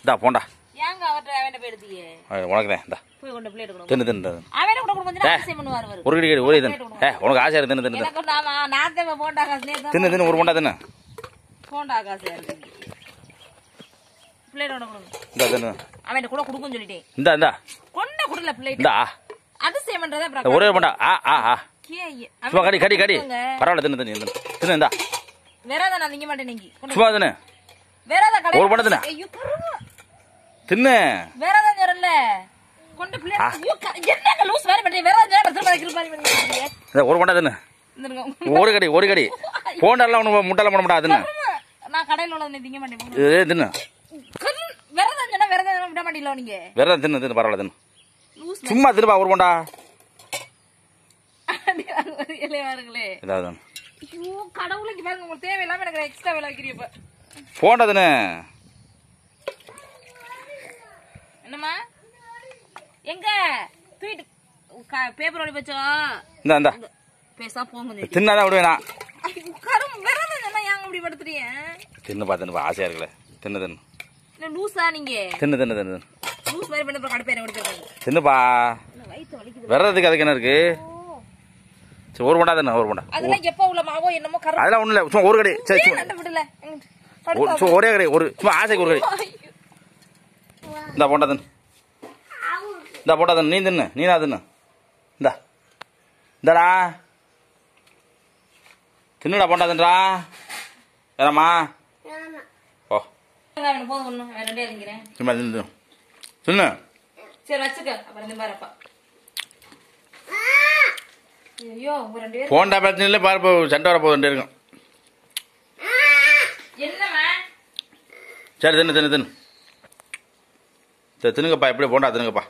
இந்தா போண்டா. ஏங்க அவர்கிட்ட அவன் போய் எடுத்தீங்க அஹ், உனக்கு தான் இந்தா போய் கொண்டு பிளேட் கொடுங்க. தின்னு தின்னு தின்னு. அவன் கூட அதிசயம் பண்ணுவார் அவரு ஒரு கடி கடி ஒரு தின்னு. ஏ உனக்கு இருக்கு தின்னு தின்னு. தின்னு. எனக்கு நாம நான் தேவை போண்டா தின்னு தின்னு ஒரு போண்டா தின்னு. போண்டா காசு பிளேட் ஒன்று கொடுங்க. இந்தா தின்னு. அவன் கூட கொடுக்குன்னு சொல்லிட்டேன். இந்தா இந்தா. கொண்ட கொடுல பிளேட் இந்தா. பண்றதா இந்த அப்புறம் ஒரே போண்டா. ஆ ஆ ஆ. சும்மா கடி கடி கடி. பரவாயில்ல தின்னு தின்னு இந்தா. வேறதா நான் திங்க மாட்டேன் நீங்க. கொண்டு சும்மா தின்னு. ஒரு பண்டை தின்னு. தின்னு கொண்டு க- என்னங்க லூஸ் மாதிரி பண்றீங்க பண்றீங்க இந்த ஒரு தின்னு. இந்திருங்க. ஒரு கடி ஒரு கடி. உனக்கு முட்டெல்லாம் பண்ண மாட்டா தின்னு. நான் கடையில உள்ளதை திங்க மாட்டேன். இது தின்னு. கரு- வேறதா சொன்னா விட மாட்டீங்களா நீங்க? வேற தின்னு தின்னு பரவாயில்ல தின்னு. சும்மா திருப்பா ஒரு போண்டா இதாவது. ஐயோ கடவுளுக்கு பாருங்க உங்களுக்கு தேவையில்லாம எனக்கு எக்ஸ்ட்ரா வேலை வைக்கிறீங்க போண்டா தின்னு என்னம்மா? எங்க? தூக்கிட்டு பேப்பர் ஓடி வச்சோ இந்தா இந்தா. பேசா போங்க தின்னாதான் விடுவேனா கரும் விரதம் என்ன ஏங்க இப்படி படுத்துறீங்க? தின்னுப்பா தின்னுப்பா ஆசையா இருக்குல்ல. தின்னு தின்னு. லூசா நீங்க? தின்னு தின்னு தின்னு தின்னு. லூஸ் மாதிரி பண்ண கடுப்பேன் ஓடிக்கிறாங்க தின்னுப்பா விரதத்துக்கு அதுக்கு என்ன இருக்கு? சரி ஒரு போண்டா தின்னு ஒரு போண்டா அதெல்லாம் எப்ப உள்ள மாவோ என்னமோ அதெல்லாம் ஒண்ணும் இல்ல. சும்மா ஒரு கடி. சரி விடல ஒரு- கடை ஒரு சும்மா ஆசைக்கு ஒரு கடை. இந்த போண்டா தின்னு. இந்த போண்டா தின்னு. நீ தின்னு நீனா தின்னு. இந்தா. இந்தடா. தின்னுடா போண்டா தின்றா வேறம்மா ஓ சும்மா தின்னு. தின்னு. பாருப்பா போண்டா பிரச்சனை இல்லை பாரு இப்போ சண்டை வர போகுது ரெண்டு இருக்கும் என்னம்மா சரி தின்னு தின்னு தின்னு. சரி தின்னுங்கப்பா எப்படி போண்டா தின்னுங்கப்பா.